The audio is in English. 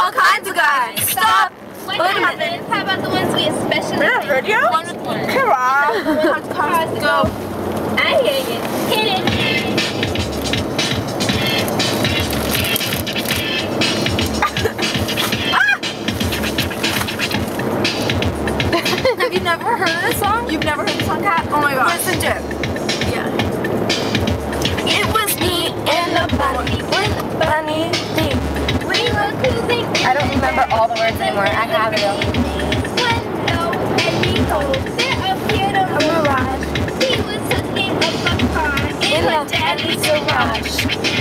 all kinds of guys. Stop. What Wait a happened? How about the ones we especially a video? One with one. Come on. Cars to go. I hear you. Hit it. Have you never heard of this song? You've never heard this song, Cat? Oh my god. Listen to it. Yeah. It was me and. The bunny remember all the words anymore. I have it. When lo and behold, there appeared a mirage. He was hooking up a car in a daddy's garage.